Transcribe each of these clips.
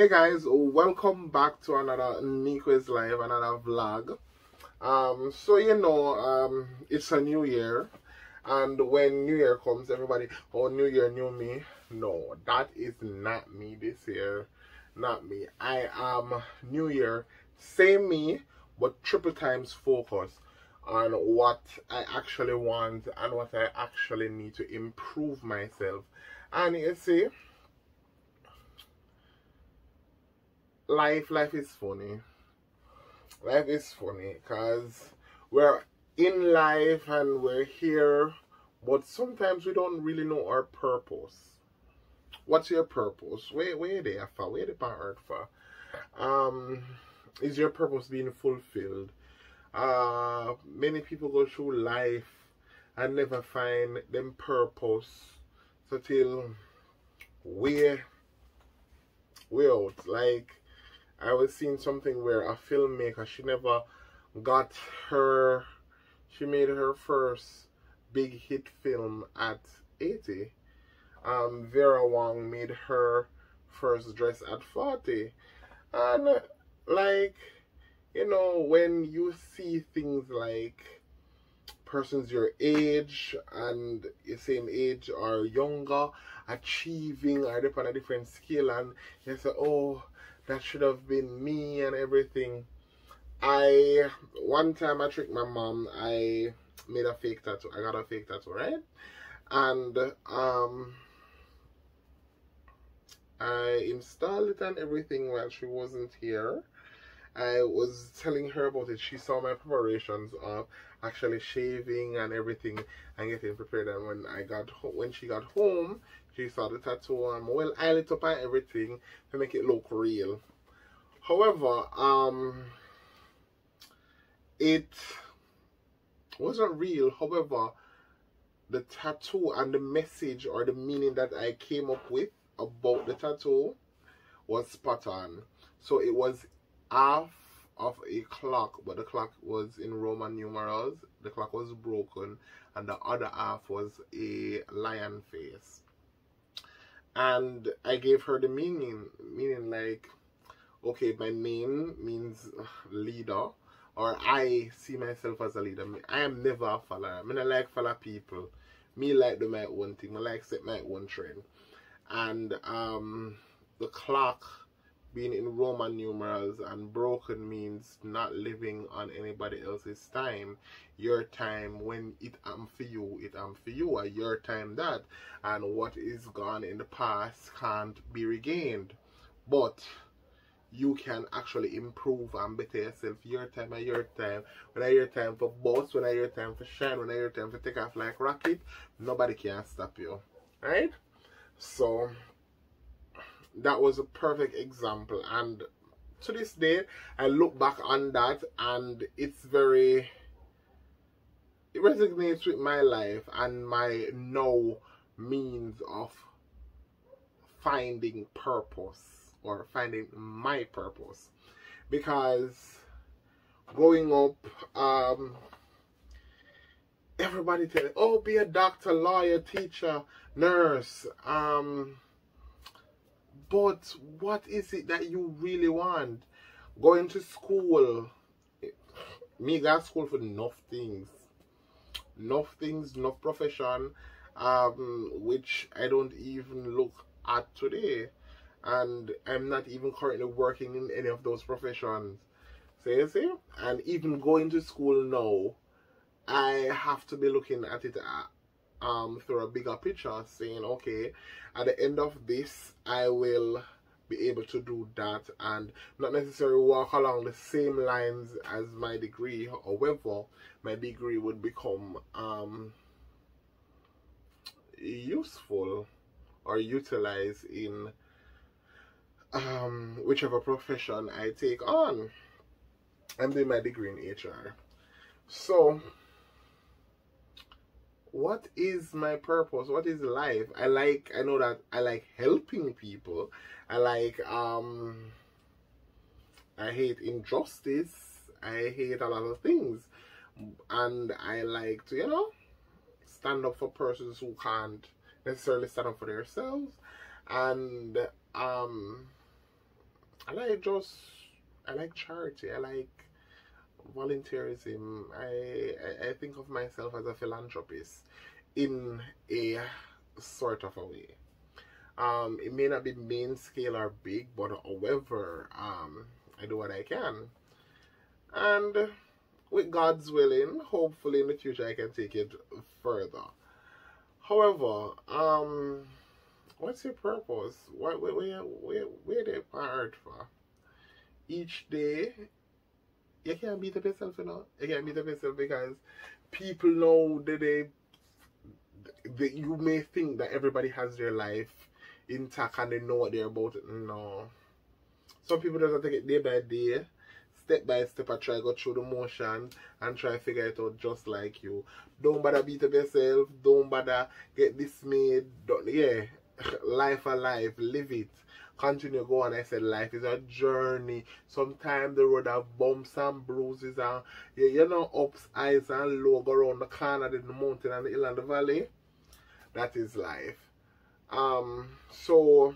Hey guys, welcome back to another Nekewe's Life, another vlog. Um, so you know, um, it's a new year, and when New Year comes, everybody, oh, New Year, new me. No, that is not me this year, not me. I am New Year, same me, but triple times focus on what I actually want and what I actually need to improve myself. And you see, life life is funny. Life is funny because we're in life and we're here but sometimes we don't really know our purpose. What's your purpose? Where where are there for? Where the earth for? Um is your purpose being fulfilled? Uh many people go through life and never find them purpose so till where we're out. Like I was seeing something where a filmmaker, she never got her, she made her first big hit film at 80. Um, Vera Wang made her first dress at 40. And like, you know, when you see things like persons your age and the same age or younger achieving or on a different scale and you say, oh, that should have been me and everything. I one time I tricked my mom. I made a fake tattoo. I got a fake tattoo, right? And um, I installed it and everything while she wasn't here. I was telling her about it. She saw my preparations of actually shaving and everything and getting prepared. And when I got when she got home, she saw the tattoo and well, I lit up and everything to make it look real. However, um, it wasn't real. However, the tattoo and the message or the meaning that I came up with about the tattoo was spot on. So it was half of a clock, but the clock was in Roman numerals. The clock was broken, and the other half was a lion face. And I gave her the meaning, meaning like, okay, my name means leader, or I see myself as a leader. I am never a follower. I mean, I like follow people. Me like do my own thing. I like set my own trend. And um, the clock being in Roman numerals and broken means not living on anybody else's time. Your time when it am for you, it am for you, or your time that. And what is gone in the past can't be regained. But you can actually improve and better yourself your time and your time. When I your time for boss, when I your time for shine, when I your time for take off like rocket, nobody can stop you. Right? So that was a perfect example and to this day I look back on that and it's very it resonates with my life and my no means of finding purpose or finding my purpose because growing up um everybody tell oh be a doctor lawyer teacher nurse um but what is it that you really want? Going to school. Me got school for enough things. Enough things, enough profession, um, which I don't even look at today. And I'm not even currently working in any of those professions. So you see? And even going to school now, I have to be looking at it uh, um, through a bigger picture saying, okay, at the end of this, I will be able to do that and not necessarily walk along the same lines as my degree. However, my degree would become um, useful or utilized in um, whichever profession I take on. I'm doing my degree in HR. So, what is my purpose? What is life? I like i know that i like helping people. I like um i hate injustice. I hate a lot of things. And i like to you know stand up for persons who can't necessarily stand up for themselves. And um I like just I like charity. I like volunteerism. I, I think of myself as a philanthropist in a sort of a way. Um, it may not be main scale or big, but however, um, I do what I can. And with God's willing, hopefully in the future I can take it further. However, um, what's your purpose? What, where, where, where, they part for? Each day, you can't beat up yourself, you know. You can't beat up yourself because people know that they, that you may think that everybody has their life intact and they know what they're about. No. Some people just take it day by day, step by step, I try go through the motion and try to figure it out just like you. Don't bother beat up yourself. Don't bother get dismayed. Don't, yeah, life alive, live it. Continue going. I said life is a journey. Sometimes the road have bumps and bruises and yeah, you know ups, highs and low go around the corner, the mountain and the hill and the valley. That is life. Um so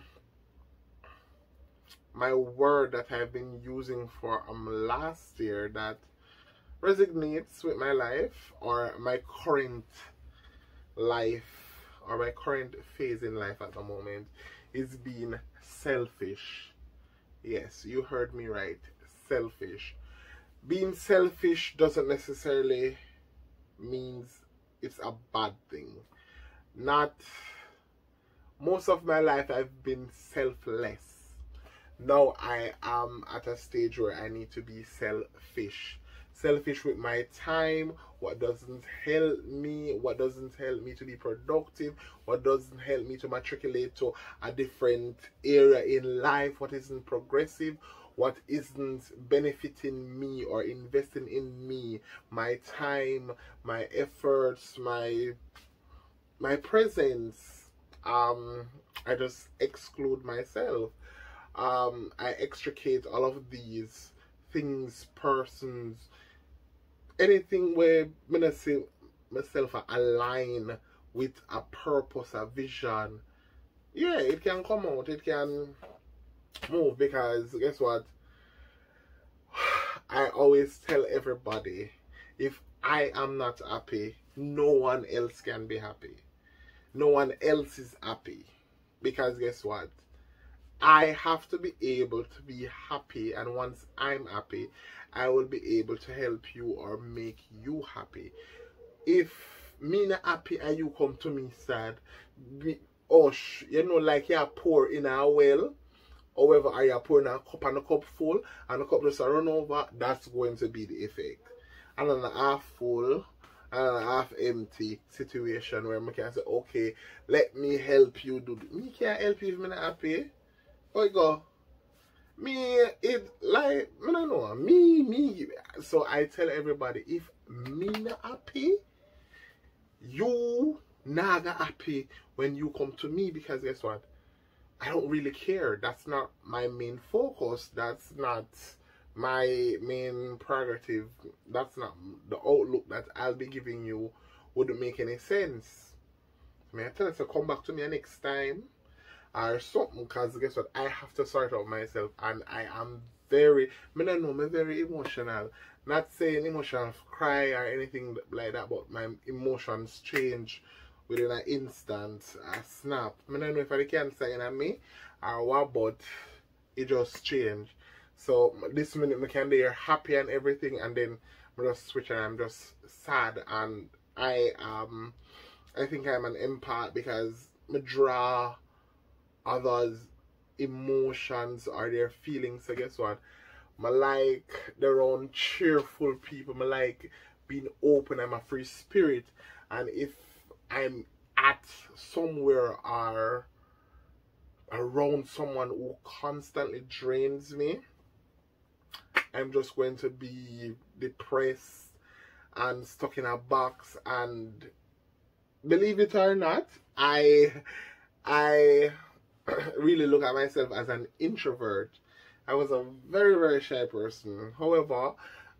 my word that I've been using for um last year that resonates with my life or my current life or my current phase in life at the moment is being selfish. Yes, you heard me right. Selfish. Being selfish doesn't necessarily means it's a bad thing. Not most of my life I've been selfless now I am at a stage where I need to be selfish. Selfish with my time, what doesn't help me, what doesn't help me to be productive, what doesn't help me to matriculate to a different area in life, what isn't progressive, what isn't benefiting me or investing in me, my time, my efforts, my my presence. Um, I just exclude myself um, I extricate all of these things, persons, anything where I see myself align with a purpose, a vision. Yeah, it can come out, it can move because guess what? I always tell everybody if I am not happy, no one else can be happy. No one else is happy. Because guess what? I have to be able to be happy, and once I'm happy, I will be able to help you or make you happy. If me not happy and you come to me sad, me, oh, you know, like you're poor in a well, however, are you pouring a cup and a cup full, and a cup just run over, that's going to be the effect. And then a half full, and a half empty situation where I can say, okay, let me help you do. Me can't help you if I'm not happy. Oh, go. Me, it like, I don't know. Me, me. So I tell everybody, if me not happy, you naga happy when you come to me because guess what? I don't really care. That's not my main focus. That's not my main prerogative. That's not the outlook that I'll be giving you wouldn't make any sense. May I tell you to come back to me next time or something because guess what? I have to sort out myself and I am very I don't know I'm very emotional. Not saying emotional cry or anything like that but my emotions change within an instant. A snap. I don't know if I can say in me or what but it just changed so this minute I can be happy and everything and then I just switch and I'm just sad and I um I think I'm an empath because I draw others' emotions or their feelings. So guess what? I like their own cheerful people. I like being open. I'm a free spirit. And if I'm at somewhere or around someone who constantly drains me, I'm just going to be depressed and stuck in a box and believe it or not, I I really look at myself as an introvert. I was a very, very shy person. However,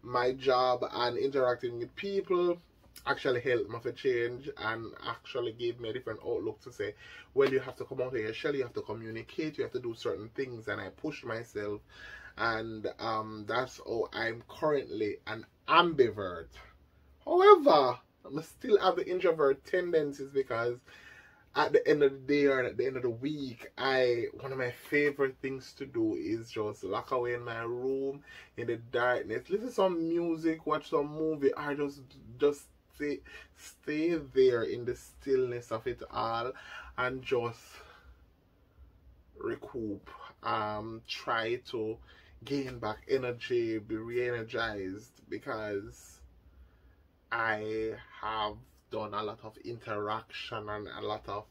my job and interacting with people actually helped me to change and actually gave me a different outlook to say, well, you have to come out of your shell, you have to communicate, you have to do certain things, and I pushed myself, and um, that's how I'm currently an ambivert. However, I am still have the introvert tendencies because at the end of the day or at the end of the week, I one of my favorite things to do is just lock away in my room in the darkness, listen to some music, watch some movie, or just just stay stay there in the stillness of it all and just recoup. Um try to gain back energy, be re-energized because I have done a lot of interaction and a lot of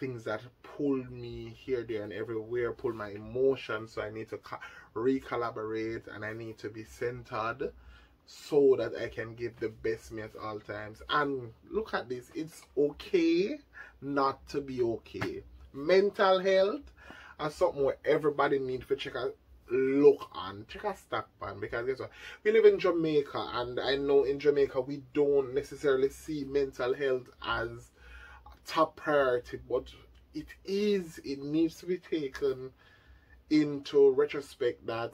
things that pull me here, there, and everywhere, pull my emotions. So I need to recollaborate and I need to be centered so that I can give the best me at all times. And look at this, it's okay not to be okay. Mental health is something where everybody needs to check out look on. Check a stack pan because guess what? We live in Jamaica and I know in Jamaica we don't necessarily see mental health as top priority, but it is, it needs to be taken into retrospect that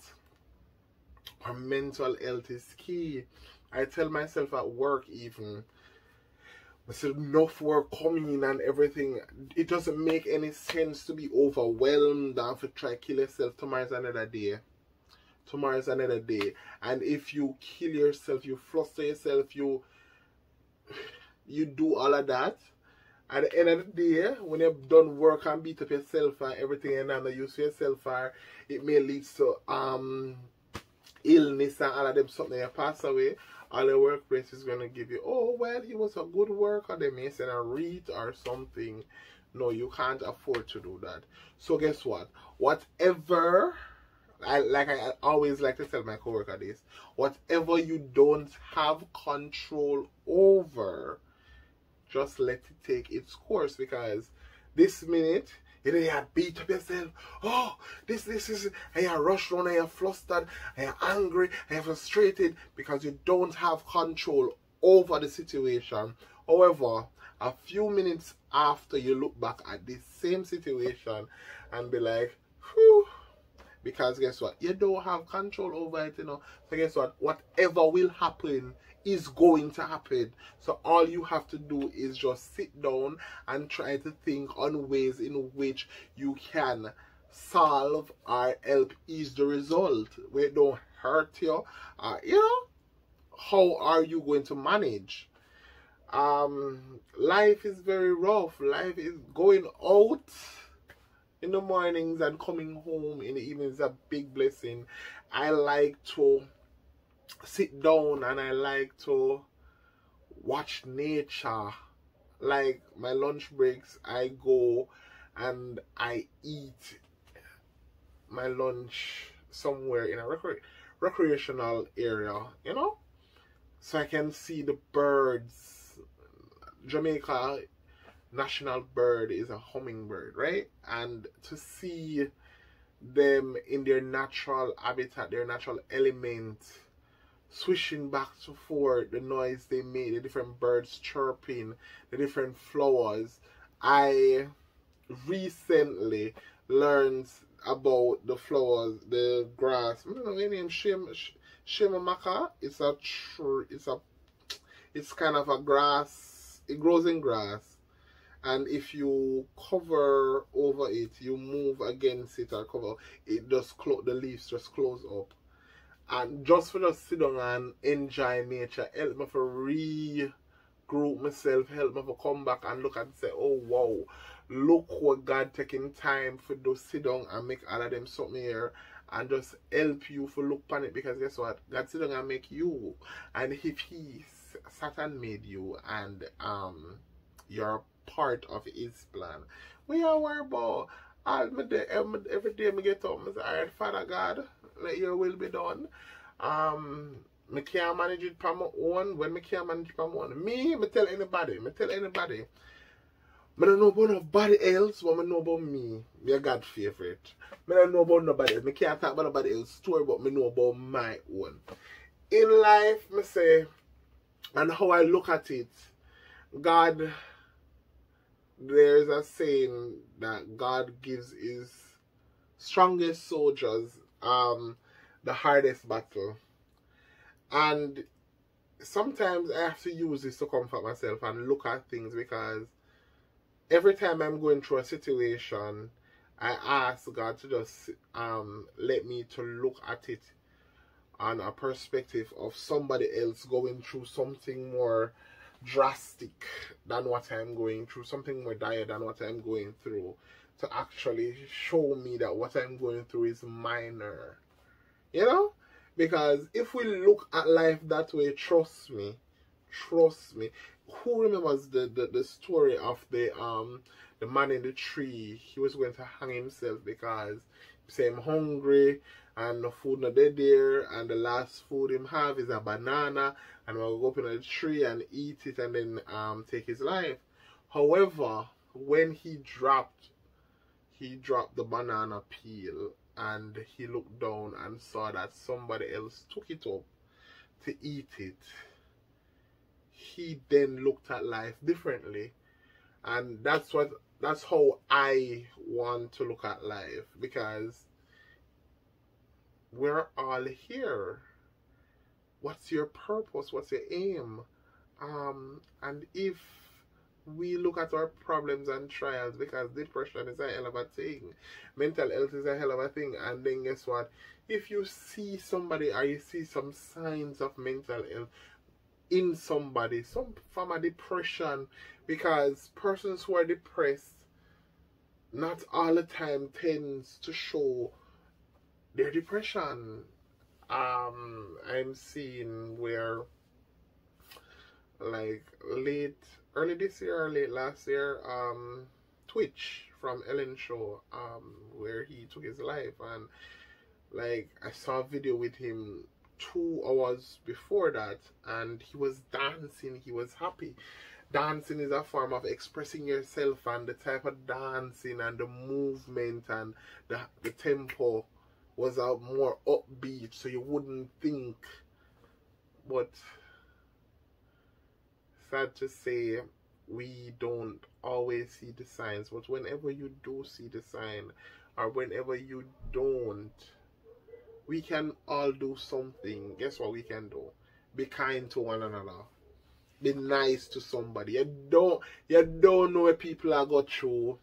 our mental health is key. I tell myself at work even I said enough work coming and everything. It doesn't make any sense to be overwhelmed and to try kill yourself. Tomorrow's another day. Tomorrow's another day. And if you kill yourself, you fluster yourself, you you do all of that. At the end of the day, when you've done work and beat up yourself and everything and then use yourself or it may lead to um illness and all of them something you pass away all the workplace is going to give you, oh, well, he was a good worker. They may send a read or something. No, you can't afford to do that. So guess what? Whatever, I, like I always like to tell my coworker this, whatever you don't have control over, just let it take its course because this minute you know, you beat up yourself. Oh, this, this is, and you rush around and you're flustered, and you're angry, and you're frustrated because you don't have control over the situation. However, a few minutes after you look back at this same situation and be like, whew, because guess what? You don't have control over it, you know. So guess what? Whatever will happen is going to happen. So all you have to do is just sit down and try to think on ways in which you can solve or help ease the result where it don't hurt you. Uh, you know, how are you going to manage? Um, life is very rough. Life is going out in the mornings and coming home in the evenings is a big blessing. I like to sit down and I like to watch nature. Like my lunch breaks, I go and I eat my lunch somewhere in a recre recreational area, you know? So I can see the birds. Jamaica national bird is a hummingbird, right? And to see them in their natural habitat, their natural element, swishing back to forth, the noise they made, the different birds chirping, the different flowers. I recently learned about the flowers, the grass. I don't know any name. It's a tree. It's a. It's kind of a grass. It grows in grass, and if you cover over it, you move against it or cover. It just close. The leaves just close up and just for just sit down and enjoy nature help me for regroup myself help me for come back and look and say oh wow look what God taking time for those sit down and make all of them something here and just help you for look it because guess what God sit down and make you and if he Satan made you and um you're part of his plan we are worried about all my day, every day I get up, I say, alright, Father God, let your will be done. Um, I can't manage it by my own. When I can't manage it by my own, me, I tell anybody, I tell anybody. I don't know about nobody else, but I know about me. Me a God favorite. I don't know about nobody else. I can't talk about nobody else's story, but I know about my own. In life, I say, and how I look at it, God, there's a saying that God gives his strongest soldiers um, the hardest battle. And sometimes I have to use this to comfort myself and look at things because every time I'm going through a situation, I ask God to just um, let me to look at it on a perspective of somebody else going through something more drastic than what I'm going through, something more dire than what I'm going through, to actually show me that what I'm going through is minor. You know? Because if we look at life that way, trust me, trust me. Who remembers the, the, the story of the um the man in the tree? He was going to hang himself because he said I'm hungry and the food not there and the last food him have is a banana and we'll go up in a tree and eat it and then um take his life. However, when he dropped he dropped the banana peel and he looked down and saw that somebody else took it up to eat it, he then looked at life differently. And that's what that's how I want to look at life because we're all here. What's your purpose? What's your aim? Um, and if we look at our problems and trials because depression is a hell of a thing. Mental health is a hell of a thing. And then guess what? If you see somebody or you see some signs of mental health in somebody, some form of depression, because persons who are depressed not all the time tends to show their depression. Um, I'm seeing where like late early this year or late last year, um, Twitch from Ellen Show, um, where he took his life, and like I saw a video with him two hours before that, and he was dancing. He was happy. Dancing is a form of expressing yourself, and the type of dancing and the movement and the the tempo was a more upbeat, so you wouldn't think, but sad to say we don't always see the signs but whenever you do see the sign or whenever you don't we can all do something. Guess what we can do? Be kind to one another. Be nice to somebody. You don't you don't know where people are going through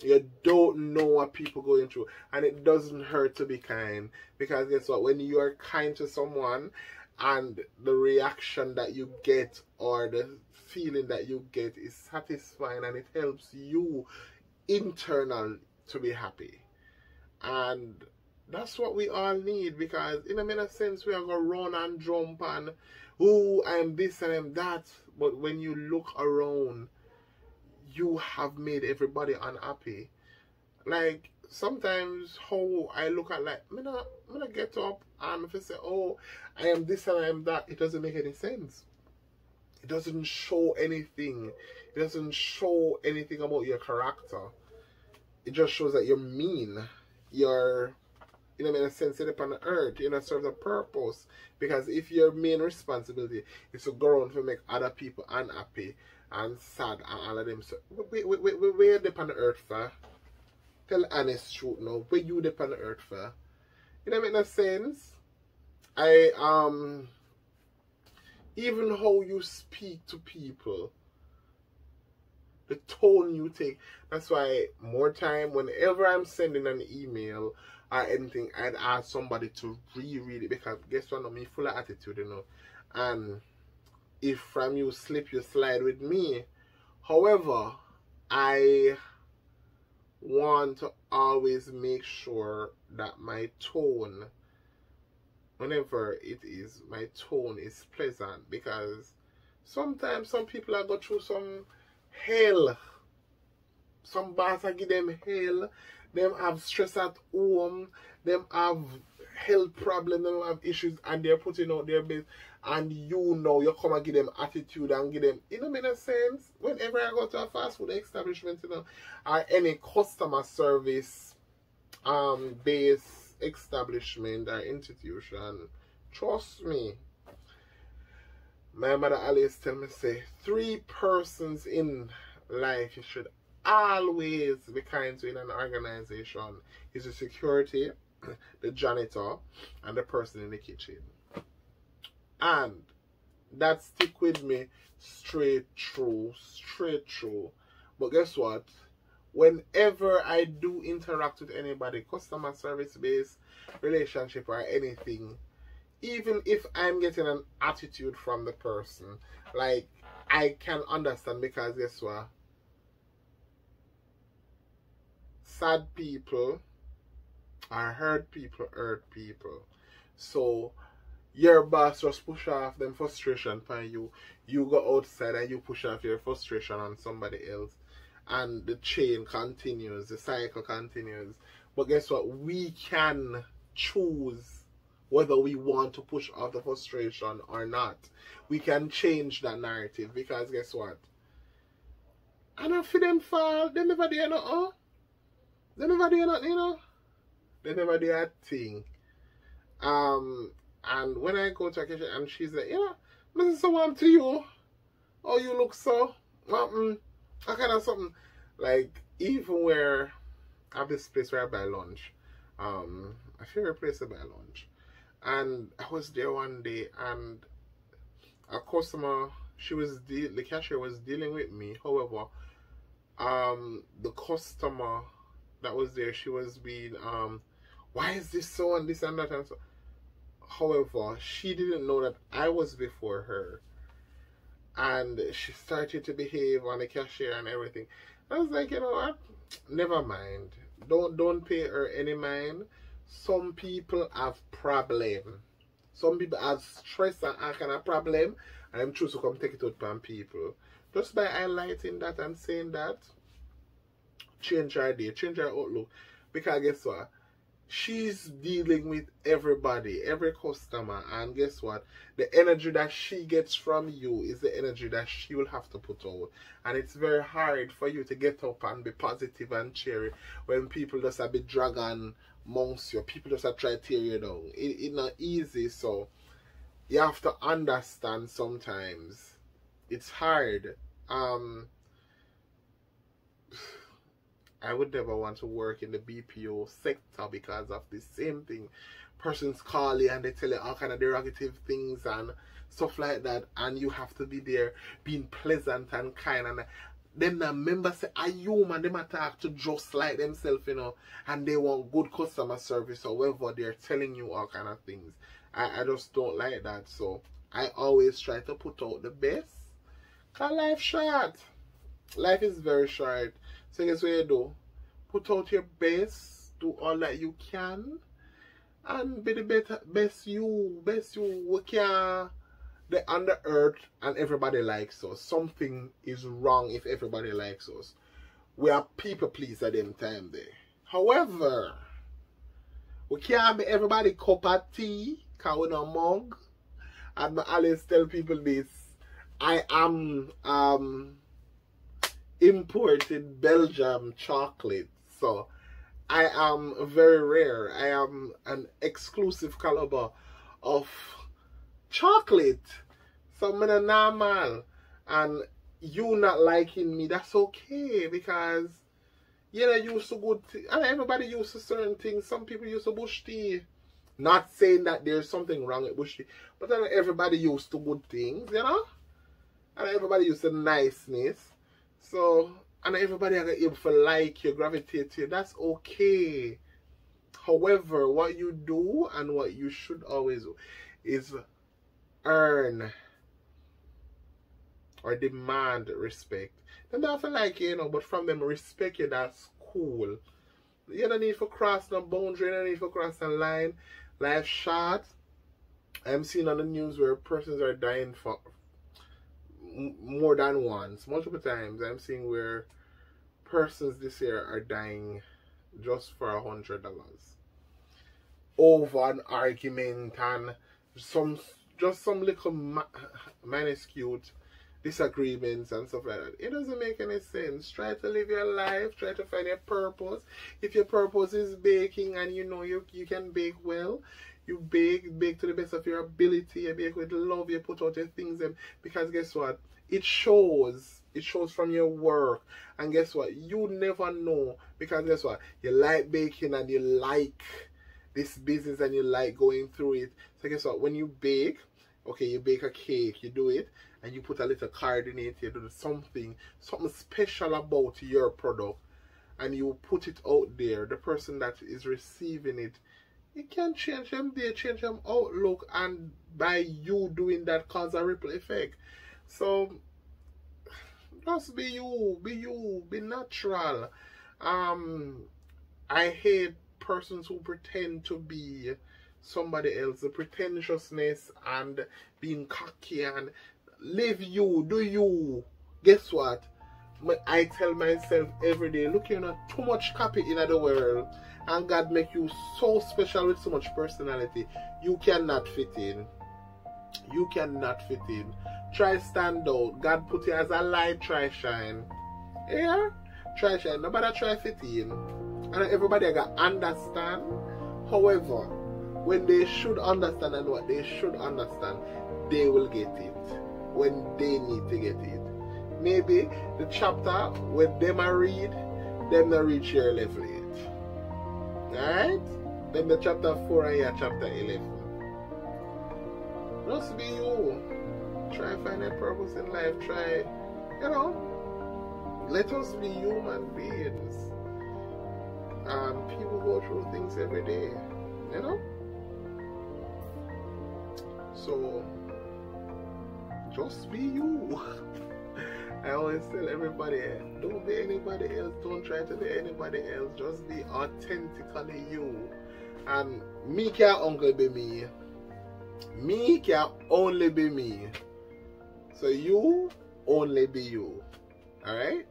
you don't know what people going through. And it doesn't hurt to be kind. Because guess what? When you are kind to someone and the reaction that you get or the feeling that you get is satisfying and it helps you internal to be happy. And that's what we all need because in a minute sense we are gonna run and jump and oh I'm this and I'm that. But when you look around you have made everybody unhappy. Like sometimes how I look at like I'm gonna, get up and if I say oh I am this and I am that. It doesn't make any sense. It doesn't show anything. It doesn't show anything about your character. It just shows that you're mean. You're you know in a sense set upon the earth. You know serve a purpose. Because if your main responsibility is to go around to make other people unhappy and sad and all of them so wait wait wait where they on the earth for Tell honest truth now. Where you dip on the earth for? You know make no sense? I um even how you speak to people the tone you take that's why more time whenever i'm sending an email or anything i'd ask somebody to reread it because guess what i'm full of attitude you know and if from you slip you slide with me however i want to always make sure that my tone, whenever it is, my tone is pleasant because sometimes some people are go through some hell. Some boss I give them hell. Them have stress at home. Them have health problem, them have issues, and they're putting out their best. And you know, you come and give them attitude and give them, you know, make a sense. Whenever I go to a fast food establishment, you know, or any customer service um based establishment or institution, trust me, my mother always tell me say three persons in life you should always be kind to in an organization is the security, the janitor, and the person in the kitchen. And that stick with me straight through, straight through. But guess what? Whenever I do interact with anybody, customer service based relationship or anything, even if I'm getting an attitude from the person, like I can understand because guess what? Sad people or hurt people hurt people. So your boss just push off them frustration from you. You go outside and you push off your frustration on somebody else. And the chain continues, the cycle continues. But guess what? We can choose whether we want to push off the frustration or not. We can change that narrative because guess what? I feel them fall. They never do nothing. They never do you know. They never do that thing. Um, and when I go to a kitchen and she's like, you know, Mrs. Someone to you. Oh, you look so. Um, I kind of something like even where I have this place where I buy lunch. Um, a favorite place to buy lunch and I was there one day and a customer she was the the cashier was dealing with me however um the customer that was there she was being um why is this so and this and that and so however she didn't know that I was before her and she started to behave on the cashier and everything I was like you know what never mind don't don't pay her any mind some people have problem. Some people have stress and all kind of problem and I'm choose to come take it out from people. Just by highlighting that and saying that, change her day, change her outlook. Because guess what? She's dealing with everybody, every customer, and guess what? The energy that she gets from you is the energy that she will have to put out. And it's very hard for you to get up and be positive and cheery when people just a bit dragon amongst you. People just a try to tear you down. It, it's not easy, so you have to understand sometimes. It's hard. Um I would never want to work in the BPO sector because of the same thing. Persons call you and they tell you all kind of derogative things and stuff like that, and you have to be there being pleasant and kind. And then the members say, "Are you man?" Them attack to just like themselves, you know, and they want good customer service. However, they're telling you all kind of things. I, I just don't like that. So I always try to put out the best. Cause life short. Life is very short. So guess what you do? Put out your best, do all that you can, and be the better, best you, best you we can the under earth and everybody likes us. Something is wrong if everybody likes us. We are people please at them time there. However, we can't be everybody cup of tea, cause we no mug. And I always tell people this. I am um imported Belgium chocolate. So I am very rare. I am an exclusive caliber of chocolate. So I'm normal. And you not liking me, that's okay because you know used to good and everybody used to certain things. Some people used to bush tea. Not saying that there's something wrong with bush tea, but everybody used to good things, you know? And everybody used to niceness. So, and everybody are able to like you, gravitate to you. That's okay. However, what you do and what you should always do is earn or demand respect. Them not feel like you, you know, but from them respect you, that's cool. You don't need to cross no boundary, you don't need to cross the line. Life short. I'm seeing on the news where persons are dying for more than once, multiple times. I'm seeing where persons this year are dying just for a hundred dollars over an argument and some just some little ma minuscule disagreements and stuff like that. It doesn't make any sense. Try to live your life. Try to find your purpose. If your purpose is baking and you know you, you can bake well, You bake, bake to the best of your ability, you bake with love, you put out your things and because guess what? It shows. It shows from your work. And guess what? You never know. Because guess what? You like baking and you like this business and you like going through it. So guess what? When you bake, okay, you bake a cake, you do it, and you put a little card in it, you do something, something special about your product, and you put it out there. The person that is receiving it, it can change them they change them outlook, and by you doing that cause a ripple effect. So just be you, be you, be natural. Um I hate persons who pretend to be somebody else, the pretentiousness and being cocky and live you, do you. Guess what? I tell myself every day, look, you're not too much copy in the world, and God make you so special with so much personality. You cannot fit in. You cannot fit in. Try stand out. God put you as a light, try shine. Yeah? Try shine. Nobody try fit in. And everybody got understand. However, when they should understand and what they should understand, they will get it when they need to get it. Maybe the chapter when them are read, them not reach your level yet. Alright? Then the chapter 4 and your chapter 11. Just be you. Try find a purpose in life. Try, you know, let us be human beings. Um, people go through things every day, you know? So, just be you. I always tell everybody, don't be anybody else. Don't try to be anybody else. Just be authentically you. And me can only be me. Me can only be me. So you only be you. Alright?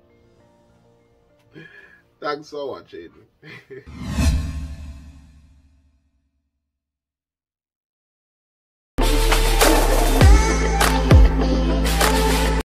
Thanks for watching.